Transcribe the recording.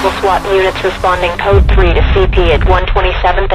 Multiple SWAT units responding code 3 to CP at one twenty-seven.